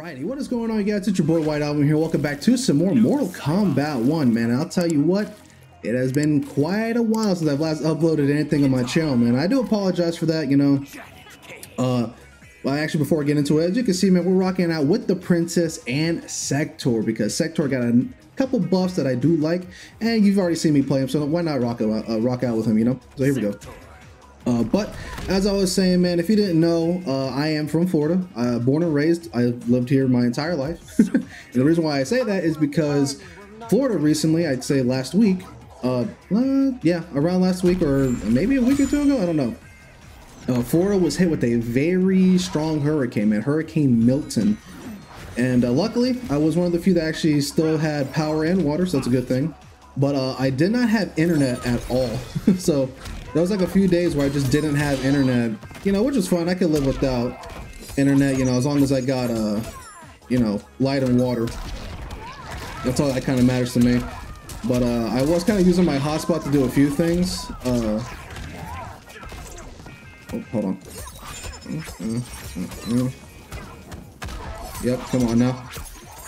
Alrighty, what is going on, you guys? It's your boy White Album here. Welcome back to some more Mortal Kombat 1, man. I'll tell you what, it has been quite a while since I've last uploaded anything on my channel, man. I do apologize for that, you know. Uh, well, actually, before I get into it, as you can see, man, we're rocking out with the Princess and Sektor because Sektor got a couple buffs that I do like, and you've already seen me play him, so why not rock, uh, rock out with him, you know? So here we go. Uh, but as I was saying, man, if you didn't know, uh, I am from Florida. Uh, born and raised. I've lived here my entire life. and the reason why I say that is because Florida recently, I'd say last week, uh, uh, yeah, around last week or maybe a week or two ago, I don't know. Uh, Florida was hit with a very strong hurricane, man, Hurricane Milton. And luckily, I was one of the few that actually still had power and water, so that's a good thing. But I did not have internet at all. so there was like a few days where I just didn't have internet, you know, which was fun. I could live without internet, you know, as long as I got, uh, you know, light and water. That's all that kind of matters to me. But uh, I was kind of using my hotspot to do a few things. Uh, oh, hold on. Yep, come on now.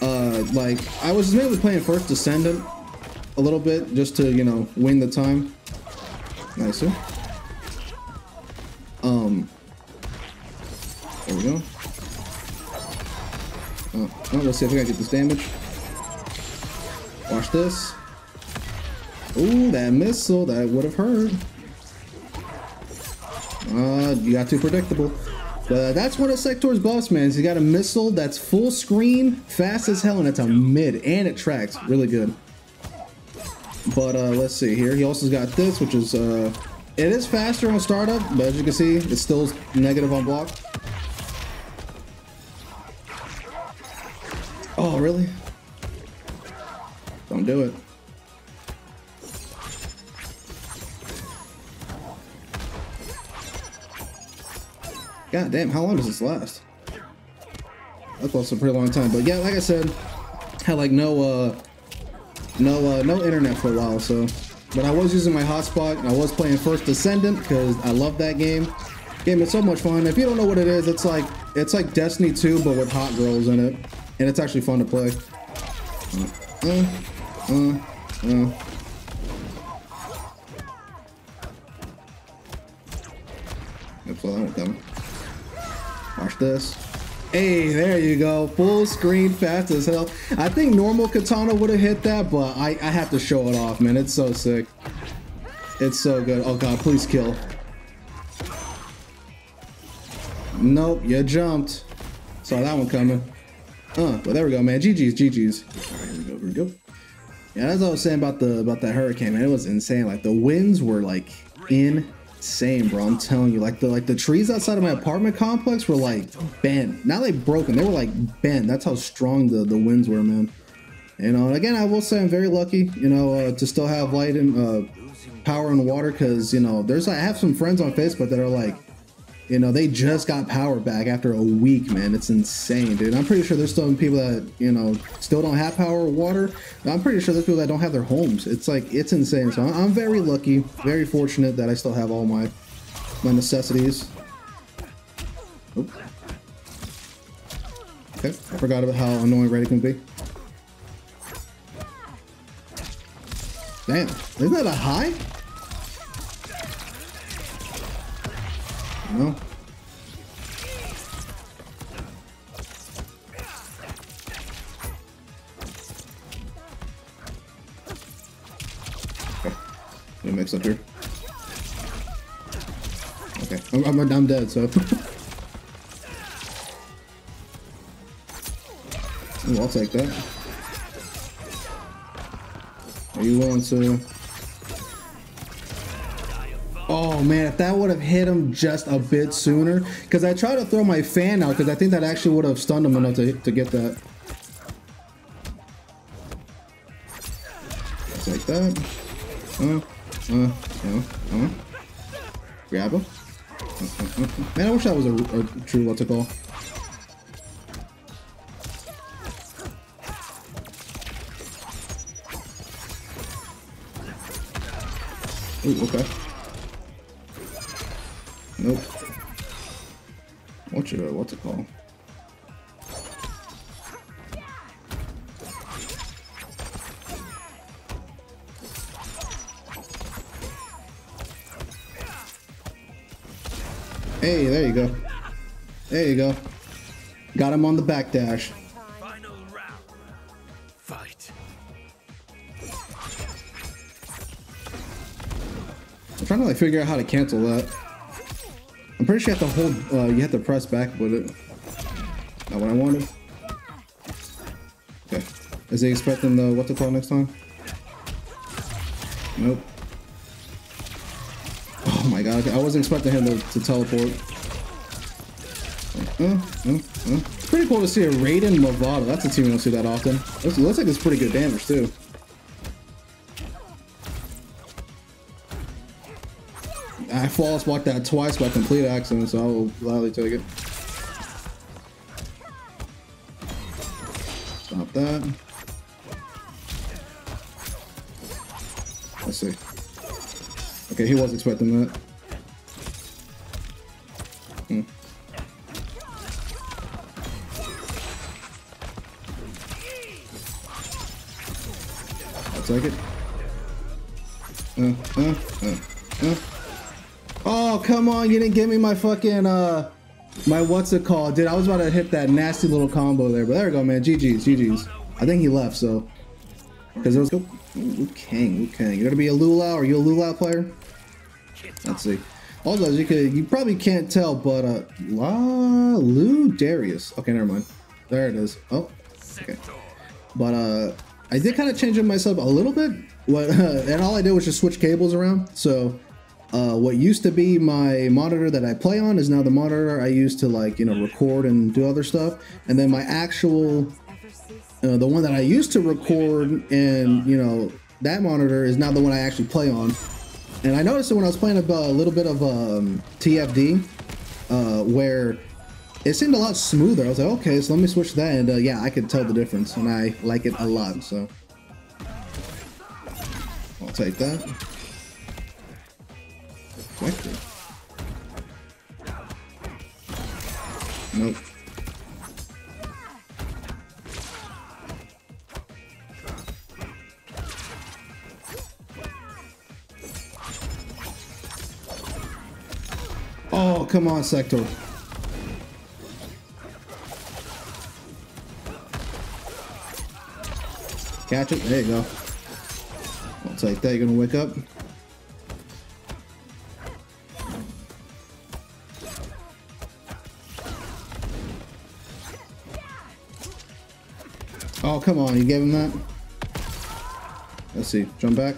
Uh, like, I was mainly playing First Descendant a little bit just to, you know, win the time. Nicer. Um. There we go. Oh, oh, let's see if I can get this damage. Watch this. Ooh, that missile, that would have hurt. Uh, you got too predictable. But that's one of Sektor's buffs, man. He's got a missile that's full screen, fast as hell, and it's a mid, and it tracks really good. But uh, let's see here. He also got this, which is uh, it is faster on startup, but as you can see, it's still negative on block. Oh, really? Don't do it. God damn, how long does this last? That was a pretty long time. But yeah, like I said, had like no uh no, uh, no internet for a while, so. But I was using my hotspot. And I was playing First Descendant because I love that game. Game is so much fun. If you don't know what it is, it's like it's like Destiny 2, but with hot girls in it, and it's actually fun to play. Uh, uh, uh. Oops. Watch this. Hey, there you go. Full screen, fast as hell. I think normal Kitana would have hit that, but I, I have to show it off, man. It's so sick. It's so good. Oh god, please kill. Nope, you jumped. Saw that one coming. Uh, well there we go, man. GG's, GG's. Alright, here we go, here we go. Yeah, as I was saying about the about that hurricane, man, it was insane. Like the winds were like in insane, bro. I'm telling you, like the like the trees outside of my apartment complex were like bent, not like broken. They were like bent. That's how strong the the winds were, man. You know, and again, I will say I'm very lucky, you know, uh, to still have light and uh, power and water because you know, there's I have some friends on Facebook that are like you know, they just got power back after a week, man. It's insane, dude. I'm pretty sure there's still people that, you know, still don't have power or water. I'm pretty sure there's people that don't have their homes. It's like, it's insane. So I'm very lucky, very fortunate that I still have all my, my necessities. Oop. Okay, I forgot about how annoying Ready can be. Damn, isn't that a high? No. Okay. Let mix up here. Okay, I'm, I'm, I'm dead, so. Ooh, I'll take that. Are you willing to... Oh man, if that would have hit him just a bit sooner, because I tried to throw my fan out, because I think that actually would have stunned him enough to, to get that. Just like that. Uh, uh, uh, uh. Grab him. Uh, uh, uh. Man, I wish that was a, a true what's it called. Ooh, okay. Nope. What what's it called? Hey, there you go. There you go. Got him on the back dash. Final round. Fight. I'm trying to like figure out how to cancel that. I'm pretty sure you have to hold, uh, you have to press back with it. Not what I wanted. Okay. Is he expecting the, what to call next time? Nope. Oh my god, I wasn't expecting him to, to teleport. Uh, uh, uh. It's pretty cool to see a Raiden Motaro. That's a team you don't see that often. Looks, looks like it's pretty good damage too. I flawless blocked that twice by complete accident, so I will gladly take it. Stop that. Let's see. Okay, he was expecting that. Hmm. I'll take it. Uh, uh, uh, uh. Oh, come on, you didn't give me my fucking, uh, my what's it called? Dude, I was about to hit that nasty little combo there, but there we go, man. GG's, GG's. I think he left, so. Because it was, go, Liu Kang, Liu Kang. You're gonna be a Lula, are you a Lula player? Let's see. Also, you could, you probably can't tell, but, uh, La, Lou Darius. Okay, never mind. There it is. Oh, okay. But, uh, I did kind of change it myself a little bit. What, uh, and all I did was just switch cables around. So, uh, what used to be my monitor that I play on is now the monitor I use to like you know record and do other stuff, and then my actual uh, the one that I used to record and you know that monitor is now the one I actually play on. And I noticed that when I was playing a, a little bit of um, TFD, uh, where it seemed a lot smoother. I was like, okay, so let me switch that, and uh, yeah, I could tell the difference, and I like it a lot. So I'll take that. Vector. Nope. Oh, come on, Sektor. Catch it. There you go. I'll take that. You're going to wake up. Oh, come on. You gave him that? Let's see. Jump back.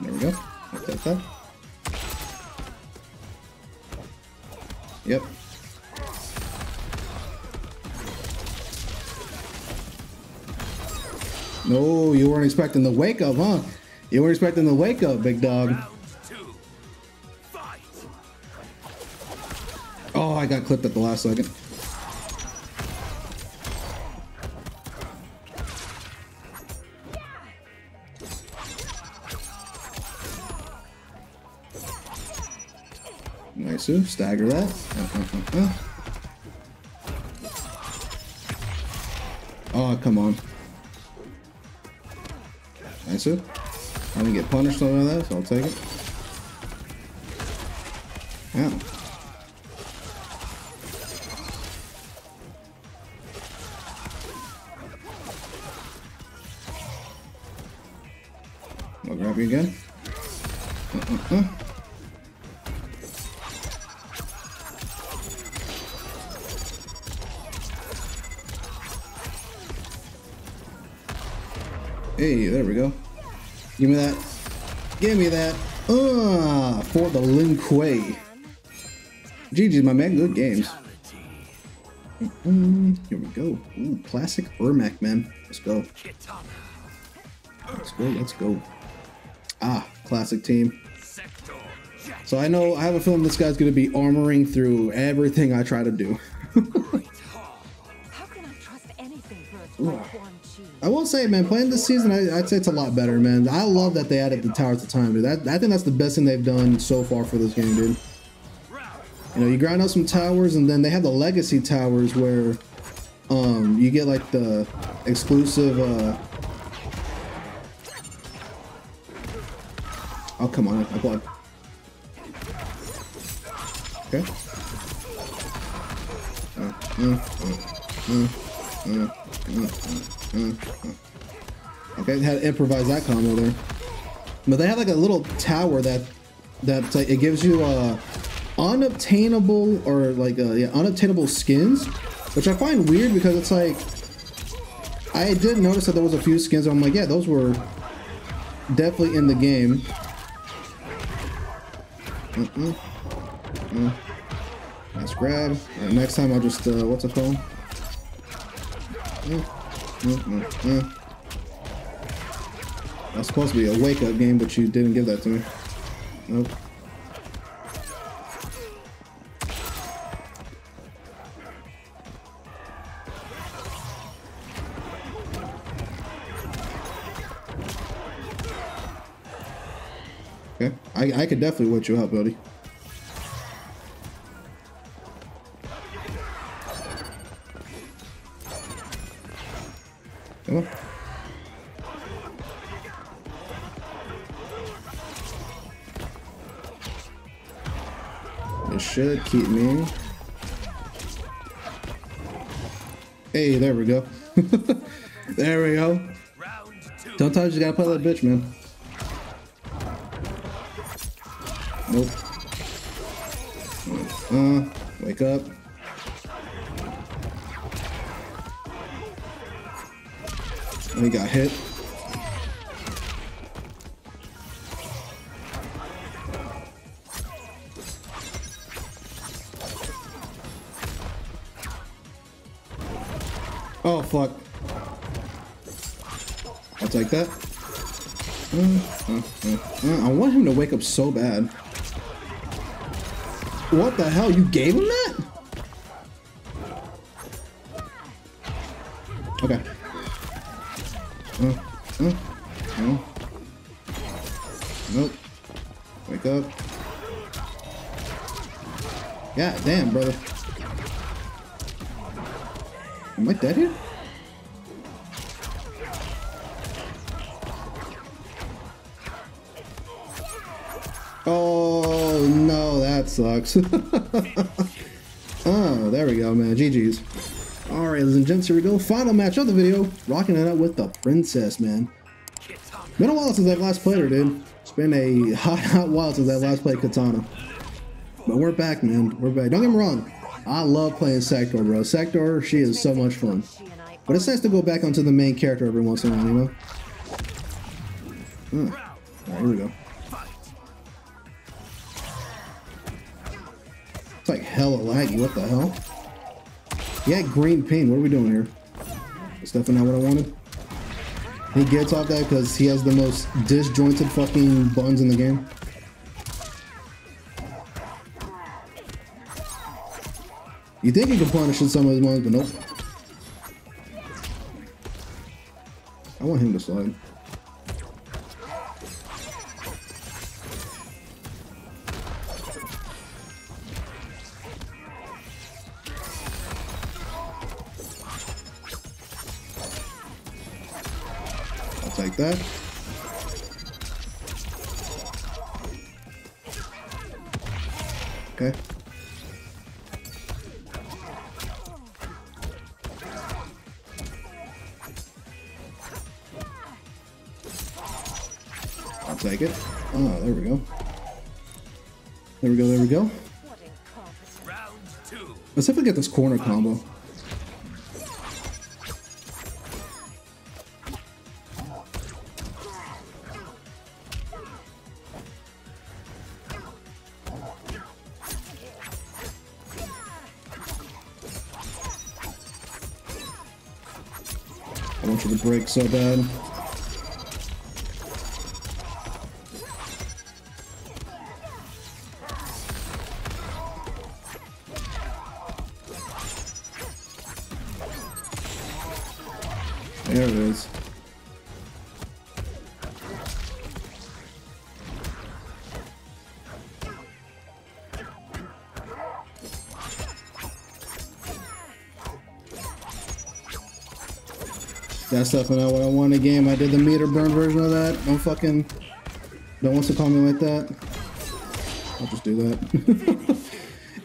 There we go. That. Yep. No, you weren't expecting the wake up, huh? You weren't expecting the wake up, big dog. I got clipped at the last second. Nice, ooh, stagger that. Uh. Oh, come on. Nice, ooh. I didn't get punished on that, so I'll take it. Yeah. I'll grab you again. Uh, uh, uh. Hey, there we go. Give me that. Give me that. Ah, for the Lin Kuei. GG's, my man. Good games. Here we go. Ooh, classic Ermac, man. Let's go. Let's go. Let's go. Ah, classic team. So I know I have a feeling this guy's gonna be armoring through everything I try to do. I trust anything birthed by Quan Chi? I will say, man, playing this season, I, I'd say it's a lot better, man. I love that they added the Towers of Time, dude. That, I think that's the best thing they've done so far for this game, dude. You know, you grind out some towers, and then they have the Legacy Towers where um, you get like the exclusive. Uh, Oh, come on. I blocked. Okay. Okay, had to improvise that combo there. But they have like a little tower that that like, it gives you uh unobtainable or like uh, yeah unobtainable skins, which I find weird because it's like I did notice that there was a few skins. I'm like, yeah, those were definitely in the game. Mm-mm. Mm. Nice grab. Alright, next time I'll just uh, what's it called? Mm. Mm -mm -mm. That's supposed to be a wake up game, but you didn't give that to me. Nope. I, I could definitely wake you up, buddy. Come on. It should keep me. Hey, there we go. there we go. Sometimes you gotta play that bitch, man. Nope. Uh, wake up. Oh, he got hit. Oh, fuck. I'll take that. Uh, uh, uh, uh, I want him to wake up so bad. What the hell? You gave him that? Okay. Uh, uh, uh. Nope. Wake up. God damn, brother. Am I dead here? Oh no, that sucks. oh, there we go, man. GG's. Alright, ladies and gents, here we go. Final match of the video. Rocking it out with the princess, man. Been a while since I've last played her, dude. It's been a hot, hot while since I last played Kitana. But we're back, man. We're back. Don't get me wrong. I love playing Sektor, bro. Sektor, she is so much fun. But it's nice to go back onto the main character every once in a while, you know? Hmm. Here we go. Like hella laggy. What the hell? Yeah, green pin. What are we doing here? Is definitely not what I wanted. He gets off that because he has the most disjointed fucking buns in the game. You think he can punish some of his ones, but nope. I want him to slide. Take it. Oh, there we go. There we go, there we go. Let's see if we get this corner combo. I want you to break so bad. That's definitely not what I in the game. I did the meter burn version of that. Don't fucking Don't want to call me like that. I'll just do that.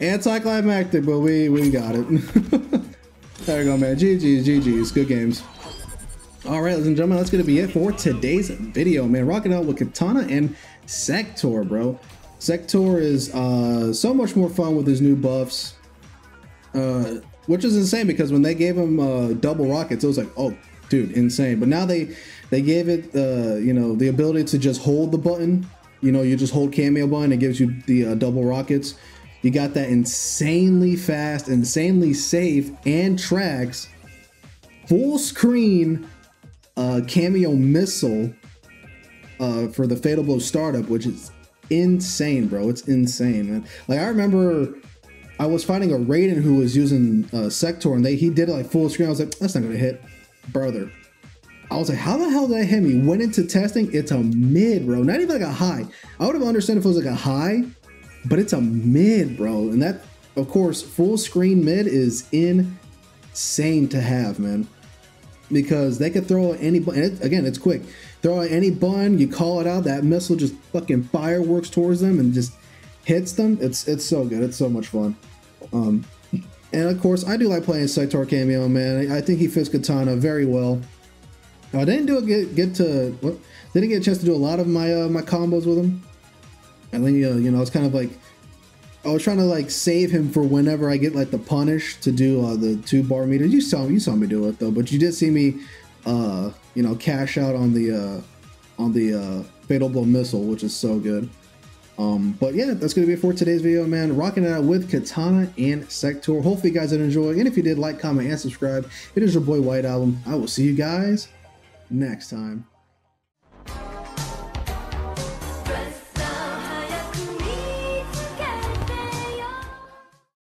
Anticlimactic, but we we got it. there we go, man. GG's, GG's. Good games. All right, ladies and gentlemen, that's going to be it for today's video, man. Rocking out with Kitana and Sektor, bro. Sektor is uh, so much more fun with his new buffs, uh, which is insane because when they gave him uh, double rockets, it was like, oh, dude, insane. But now they they gave it, uh, you know, the ability to just hold the button. You know, you just hold Kameo button, it gives you the uh, double rockets. You got that insanely fast, insanely safe, and tracks full screen uh, Kameo missile uh, for the Fatal Blow startup, which is insane, bro. It's insane, man. Like I remember I was fighting a Raiden who was using uh, Sektor, and they he did it like full screen. I was like, that's not gonna hit, brother. I was like, how the hell did that hit me? Went into testing, it's a mid, bro. Not even like a high. I would have understood if it was like a high, but it's a mid, bro. And that, of course, full screen mid is insane to have, man because they could throw any it, again it's quick throw out any bun you call it out that missile just fucking fireworks towards them and just hits them it's it's so good it's so much fun um and of course i do like playing Sektor Kameo man i, think he fits Kitana very well i didn't do a get, get to what didn't get a chance to do a lot of my uh, my combos with him and then uh, you know it's kind of like I was trying to like save him for whenever I get like the punish to do uh, the two bar meters. You saw you saw me do it though, but you did see me, uh, you know, cash out on the uh, on the uh, fatal blow missile, which is so good. Um, but yeah, that's gonna be it for today's video, man. Rocking it out with Kitana and Sektor. Hopefully, you guys did enjoy. And if you did, like, comment, and subscribe. It is your boy White Album. I will see you guys next time.